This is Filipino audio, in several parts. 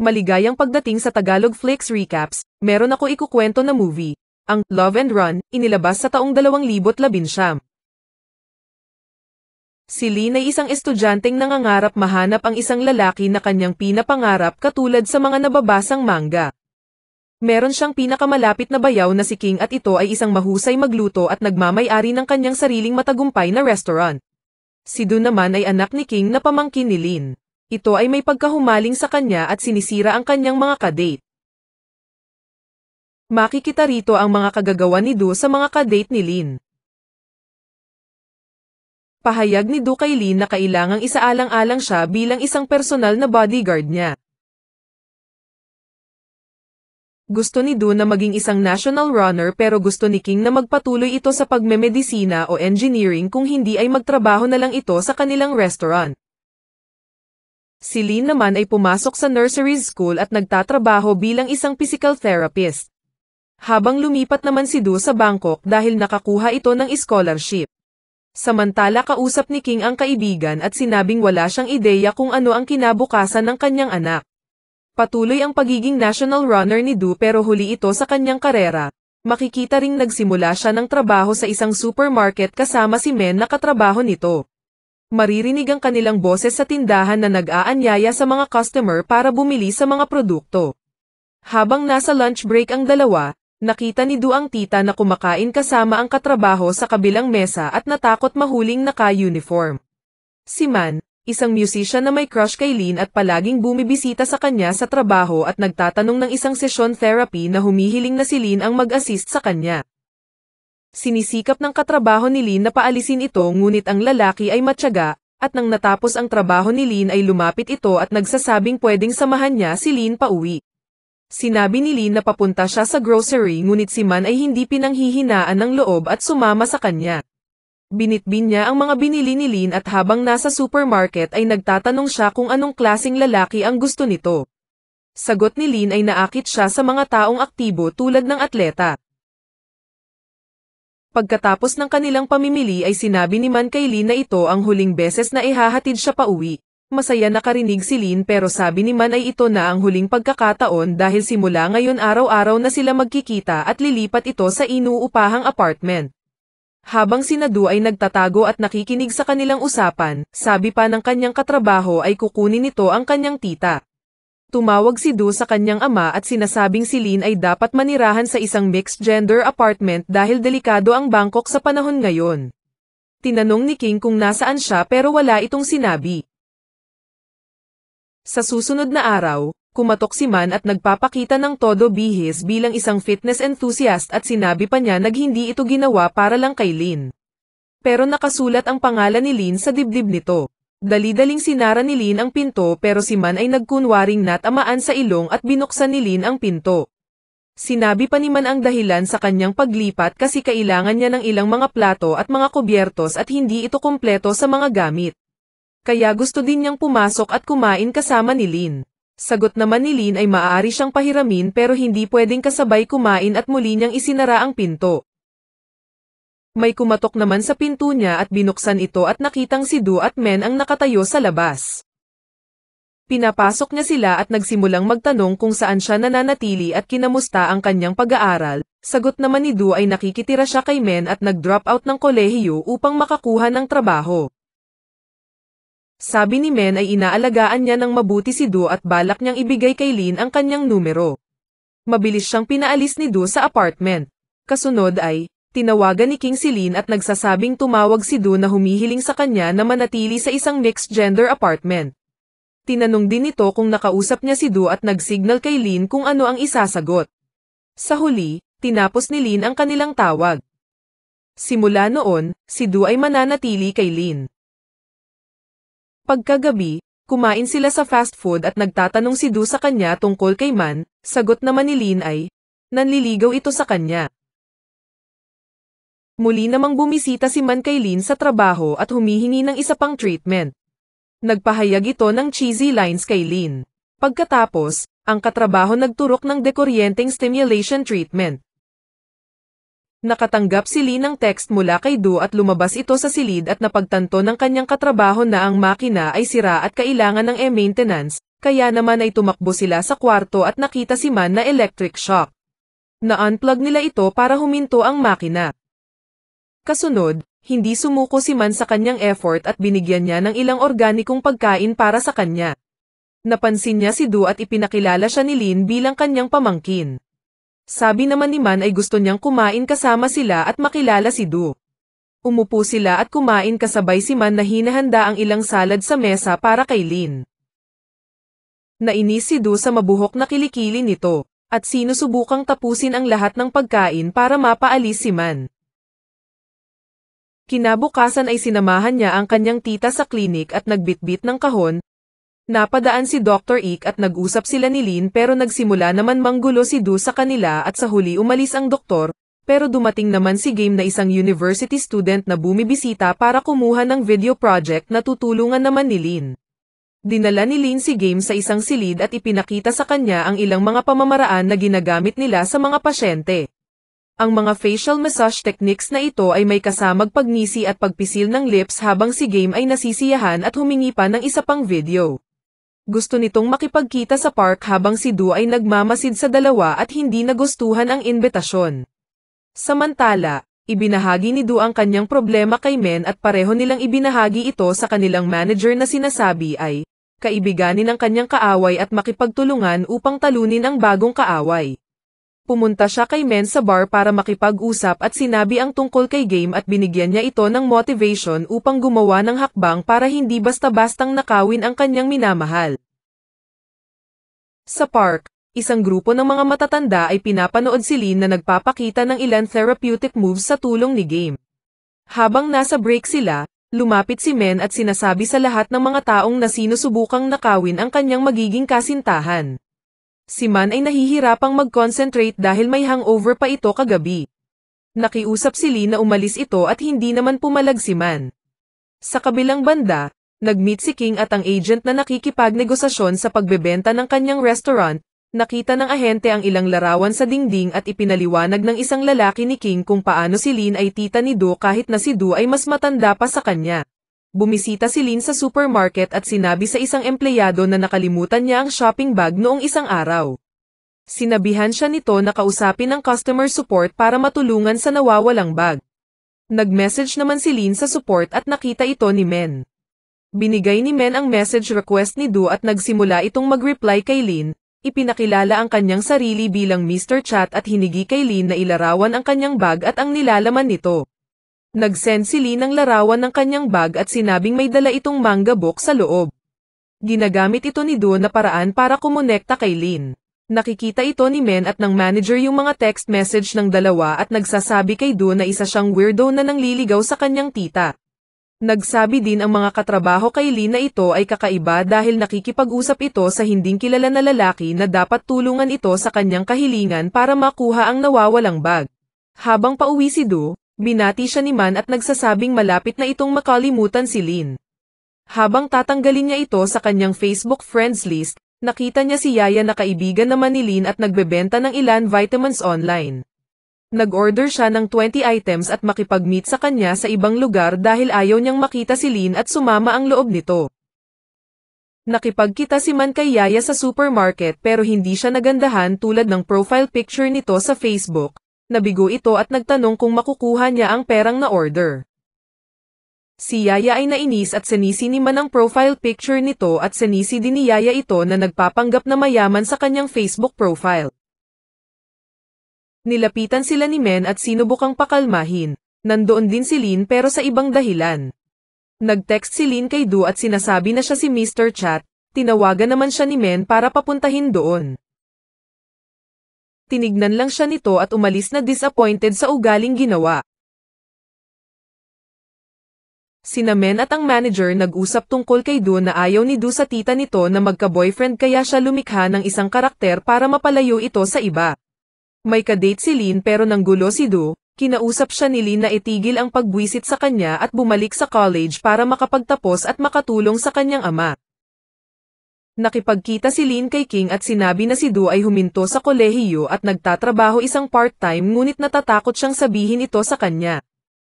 Maligayang pagdating sa Tagalog Flix Recaps, meron ako ikukwento na movie, ang Love and Run, inilabas sa taong 2019. Si Lynn ay isang estudyanteng nangangarap mahanap ang isang lalaki na kanyang pinapangarap katulad sa mga nababasang manga. Meron siyang pinakamalapit na bayaw na si King at ito ay isang mahusay magluto at nagmamay-ari ng kanyang sariling matagumpay na restaurant. Si Dun naman ay anak ni King na pamangkin ni Lynn. Ito ay may pagkahumaling sa kanya at sinisira ang kanyang mga kadate. Makikita rito ang mga kagagawa ni Du sa mga kadate ni Lin. Pahayag ni Du kay Lin na kailangang isaalang-alang siya bilang isang personal na bodyguard niya. Gusto ni Du na maging isang national runner pero gusto ni King na magpatuloy ito sa pagmemedisina o engineering kung hindi ay magtrabaho na lang ito sa kanilang restaurant. Si Lin naman ay pumasok sa nursery school at nagtatrabaho bilang isang physical therapist. Habang lumipat naman si Du sa Bangkok dahil nakakuha ito ng scholarship. Samantala kausap ni King ang kaibigan at sinabing wala siyang ideya kung ano ang kinabukasan ng kanyang anak. Patuloy ang pagiging national runner ni Du pero huli ito sa kanyang karera. Makikita ring nagsimula siya ng trabaho sa isang supermarket kasama si Men na katrabaho nito maririnig ang kanilang boses sa tindahan na nag-aanyaya sa mga customer para bumili sa mga produkto. Habang nasa lunch break ang dalawa, nakita ni Du ang tita na kumakain kasama ang katrabaho sa kabilang mesa at natakot mahuling naka-uniform. Si Man, isang musician na may crush kay Lin at palaging bumibisita sa kanya sa trabaho at nagtatanong ng isang session therapy na humihiling na si Lin ang mag-assist sa kanya. Sinisikap ng katrabaho ni Lin na paalisin ito ngunit ang lalaki ay matyaga, at nang natapos ang trabaho ni Lin ay lumapit ito at nagsasabing pwedeng samahan niya si Lin pauwi. Sinabi ni Lin na papunta siya sa grocery ngunit si Man ay hindi pinanghihinaan ng loob at sumama sa kanya. Binitbin niya ang mga binili ni Lin at habang nasa supermarket ay nagtatanong siya kung anong klasing lalaki ang gusto nito. Sagot ni Lin ay naakit siya sa mga taong aktibo tulad ng atleta. Pagkatapos ng kanilang pamimili ay sinabi ni Man kay Lin na ito ang huling beses na ihahatid siya pa uwi. Masaya nakarinig si Lin pero sabi ni Man ay ito na ang huling pagkakataon dahil simula ngayon araw-araw na sila magkikita at lilipat ito sa inuupahang apartment. Habang sinadu ay nagtatago at nakikinig sa kanilang usapan, sabi pa ng kanyang katrabaho ay kukunin nito ang kanyang tita. Tumawag si Du sa kanyang ama at sinasabing si Lin ay dapat manirahan sa isang mixed-gender apartment dahil delikado ang Bangkok sa panahon ngayon. Tinanong ni King kung nasaan siya pero wala itong sinabi. Sa susunod na araw, kumatok si Man at nagpapakita ng todo bihis bilang isang fitness enthusiast at sinabi pa niya nag hindi ito ginawa para lang kay Lin. Pero nakasulat ang pangalan ni Lin sa dibdib nito. Dali-daling sinara ni Lin ang pinto pero si Man ay nagkunwaring natamaan sa ilong at binuksan ni Lin ang pinto. Sinabi pa ni Man ang dahilan sa kanyang paglipat kasi kailangan niya ng ilang mga plato at mga kubyertos at hindi ito kumpleto sa mga gamit. Kaya gusto din niyang pumasok at kumain kasama ni Lin. Sagot naman ni Lin ay maaari siyang pahiramin pero hindi pwedeng kasabay kumain at muli niyang isinara ang pinto. May kumatok naman sa pinto niya at binuksan ito at nakitang si Du at Men ang nakatayo sa labas. Pinapasok niya sila at nagsimulang magtanong kung saan siya nananatili at kinamusta ang kanyang pag-aaral. Sagot naman ni Du ay nakikitira siya kay Men at nag-drop out ng kolehiyo upang makakuha ng trabaho. Sabi ni Men ay inaalagaan niya ng mabuti si Du at balak niyang ibigay kay Lin ang kanyang numero. Mabilis siyang pinaalis ni Du sa apartment. Kasunod ay, Tinawagan ni King si at nagsasabing tumawag si Du na humihiling sa kanya na manatili sa isang mixed-gender apartment. Tinanong din ito kung nakausap niya si Du at nag-signal kay Lin kung ano ang isasagot. Sa huli, tinapos ni Lin ang kanilang tawag. Simula noon, si Du ay mananatili kay Lin. Pagkagabi, kumain sila sa fast food at nagtatanong si Du sa kanya tungkol kay Man, sagot naman ni Lin ay, nanliligaw ito sa kanya. Muli namang bumisita si Man kay Lin sa trabaho at humihingi ng isa pang treatment. Nagpahayag ito ng cheesy lines kay Lin. Pagkatapos, ang katrabaho nagturok ng dekoryenteng stimulation treatment. Nakatanggap si Lee ng text mula kay Du at lumabas ito sa silid at napagtanto ng kanyang katrabaho na ang makina ay sira at kailangan ng e-maintenance, kaya naman ay tumakbo sila sa kwarto at nakita si Man na electric shock. Na-unplug nila ito para huminto ang makina. Kasunod, hindi sumuko si Man sa kanyang effort at binigyan niya ng ilang organikong pagkain para sa kanya. Napansin niya si Du at ipinakilala siya ni Lin bilang kanyang pamangkin. Sabi naman ni Man ay gusto niyang kumain kasama sila at makilala si Du. Umupo sila at kumain kasabay si Man na hinahanda ang ilang salad sa mesa para kay Lin. Nainis si Du sa mabuhok na kilikili nito, at sinusubukang tapusin ang lahat ng pagkain para mapaalis si Man. Kinabukasan ay sinamahan niya ang kanyang tita sa klinik at nagbitbit ng kahon. Napadaan si Dr. Ik at nag-usap sila ni Lin pero nagsimula naman manggulo si Du sa kanila at sa huli umalis ang doktor, pero dumating naman si Game na isang university student na bumibisita para kumuha ng video project na tutulungan naman ni Lin. Dinala ni Lin si Game sa isang silid at ipinakita sa kanya ang ilang mga pamamaraan na ginagamit nila sa mga pasyente. Ang mga facial massage techniques na ito ay may kasamag pagngisi at pagpisil ng lips habang si Game ay nasisiyahan at humingi pa ng isa pang video. Gusto nitong makipagkita sa park habang si Du ay nagmamasid sa dalawa at hindi nagustuhan ang invitasyon. Samantala, ibinahagi ni Du ang kanyang problema kay Men at pareho nilang ibinahagi ito sa kanilang manager na sinasabi ay, kaibiganin ang kanyang kaaway at makipagtulungan upang talunin ang bagong kaaway. Pumunta siya kay Men sa bar para makipag-usap at sinabi ang tungkol kay Game at binigyan niya ito ng motivation upang gumawa ng hakbang para hindi basta-bastang nakawin ang kanyang minamahal. Sa park, isang grupo ng mga matatanda ay pinapanood si Lin na nagpapakita ng ilan therapeutic moves sa tulong ni Game. Habang nasa break sila, lumapit si Men at sinasabi sa lahat ng mga taong na sinusubukang nakawin ang kanyang magiging kasintahan. Si Man ay nahihirapang mag-concentrate dahil may hangover pa ito kagabi. Nakiusap si Lee na umalis ito at hindi naman pumalag si Man. Sa kabilang banda, nag-meet si King at ang agent na nakikipagnegosasyon sa pagbebenta ng kanyang restaurant, nakita ng ahente ang ilang larawan sa dingding at ipinaliwanag ng isang lalaki ni King kung paano si Lin ay tita ni Do kahit na si Do ay mas matanda pa sa kanya. Bumisita si Lin sa supermarket at sinabi sa isang empleyado na nakalimutan niya ang shopping bag noong isang araw. Sinabihan siya nito na kausapin ang customer support para matulungan sa nawawalang bag. Nag-message naman si Lin sa support at nakita ito ni Men. Binigay ni Men ang message request ni Du at nagsimula itong mag-reply kay Lin, ipinakilala ang kanyang sarili bilang Mr. Chat at hinigi kay Lin na ilarawan ang kanyang bag at ang nilalaman nito. Nag-send si Lee ng larawan ng kanyang bag at sinabing may dala itong manga book sa loob. Ginagamit ito ni Do na paraan para kumonekta kay Lin. Nakikita ito ni Men at ng manager yung mga text message ng dalawa at nagsasabi kay Do na isa siyang weirdo na nangliligaw sa kanyang tita. Nagsabi din ang mga katrabaho kay Lin na ito ay kakaiba dahil nakikipag-usap ito sa hinding kilala na lalaki na dapat tulungan ito sa kanyang kahilingan para makuha ang nawawalang bag. Habang pauwi si Do, Binati siya ni Man at nagsasabing malapit na itong makalimutan si Lin. Habang tatanggalin niya ito sa kanyang Facebook friends list, nakita niya si Yaya na kaibigan naman ni Lin at nagbebenta ng ilan vitamins online. Nag-order siya ng 20 items at makipag-meet sa kanya sa ibang lugar dahil ayaw niyang makita si Lin at sumama ang loob nito. Nakipagkita si Man kay Yaya sa supermarket pero hindi siya nagandahan tulad ng profile picture nito sa Facebook, nabigo ito at nagtanong kung makukuha niya ang perang na order. Si Yaya ay nainis at sinisi ni Man ang profile picture nito at sinisi din ni Yaya ito na nagpapanggap na mayaman sa kanyang Facebook profile. Nilapitan sila ni Men at sinubukang pakalmahin. Nandoon din si Lin pero sa ibang dahilan. Nag-text si Lin kay Du at sinasabi na siya si Mr. Chat, tinawagan naman siya ni Men para papuntahin doon tinignan lang siya nito at umalis na disappointed sa ugaling ginawa. Sina Men at ang manager nag-usap tungkol kay Do na ayaw ni Do sa tita nito na magka-boyfriend kaya siya lumikha ng isang karakter para mapalayo ito sa iba. May kadate si Lin pero nanggulo si Do, kinausap siya ni Lin na itigil ang pagbuisit sa kanya at bumalik sa college para makapagtapos at makatulong sa kanyang ama. Nakipagkita si Lin kay King at sinabi na si Du ay huminto sa kolehiyo at nagtatrabaho isang part-time ngunit natatakot siyang sabihin ito sa kanya.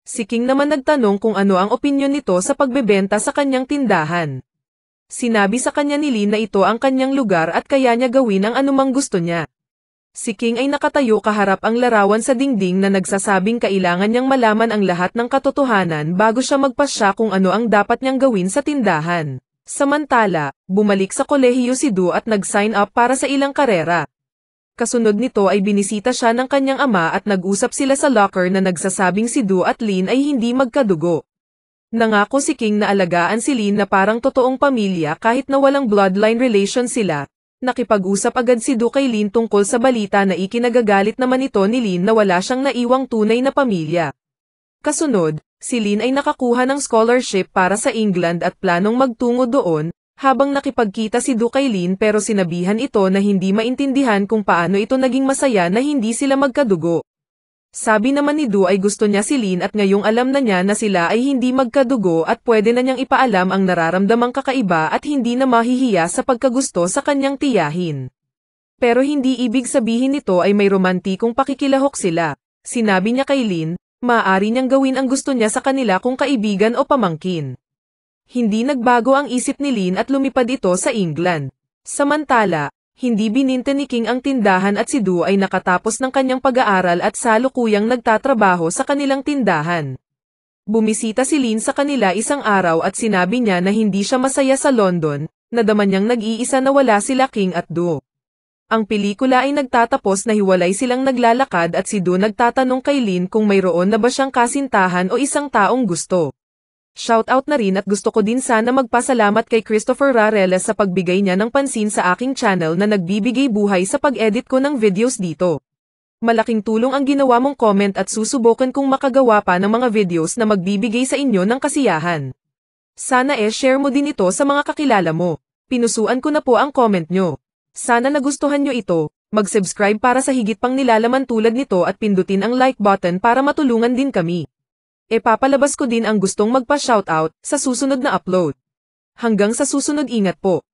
Si King naman nagtanong kung ano ang opinyon nito sa pagbebenta sa kanyang tindahan. Sinabi sa kanya ni Lin na ito ang kanyang lugar at kaya niya gawin ang anumang gusto niya. Si King ay nakatayo kaharap ang larawan sa dingding na nagsasabing kailangan niyang malaman ang lahat ng katotohanan bago siya magpasya kung ano ang dapat niyang gawin sa tindahan. Samantala, bumalik sa kolehiyo si Du at nag-sign up para sa ilang karera. Kasunod nito ay binisita siya ng kanyang ama at nag-usap sila sa locker na nagsasabing si Du at Lin ay hindi magkadugo. Nangako si King na alagaan si Lin na parang totoong pamilya kahit na walang bloodline relation sila. Nakipag-usap agad si Du kay Lin tungkol sa balita na ikinagagalit naman ito ni Lin na wala siyang naiwang tunay na pamilya. Kasunod, si Lin ay nakakuha ng scholarship para sa England at planong magtungo doon, habang nakipagkita si Du kay Lin pero sinabihan ito na hindi maintindihan kung paano ito naging masaya na hindi sila magkadugo. Sabi naman ni Du ay gusto niya si Lin at ngayong alam na niya na sila ay hindi magkadugo at pwede na niyang ipaalam ang nararamdamang kakaiba at hindi na mahihiya sa pagkagusto sa kanyang tiyahin. Pero hindi ibig sabihin nito ay may romantikong pakikilahok sila. Sinabi niya kay Lin, maaari niyang gawin ang gusto niya sa kanila kung kaibigan o pamangkin. Hindi nagbago ang isip ni Lin at lumipad ito sa England. Samantala, hindi bininte ni King ang tindahan at si Du ay nakatapos ng kanyang pag-aaral at salukuyang nagtatrabaho sa kanilang tindahan. Bumisita si Lin sa kanila isang araw at sinabi niya na hindi siya masaya sa London, nadama niyang nag-iisa na wala sila King at Du. Ang pelikula ay nagtatapos na hiwalay silang naglalakad at si Du nagtatanong kay Lin kung mayroon na ba siyang kasintahan o isang taong gusto. Shoutout na rin at gusto ko din sana magpasalamat kay Christopher Rareles sa pagbigay niya ng pansin sa aking channel na nagbibigay buhay sa pag-edit ko ng videos dito. Malaking tulong ang ginawa mong comment at susubukan kong makagawa pa ng mga videos na magbibigay sa inyo ng kasiyahan. Sana e share mo din ito sa mga kakilala mo. Pinusuan ko na po ang comment nyo. Sana nagustuhan nyo ito, mag-subscribe para sa higit pang nilalaman tulad nito at pindutin ang like button para matulungan din kami. E papalabas ko din ang gustong magpa-shoutout sa susunod na upload. Hanggang sa susunod ingat po.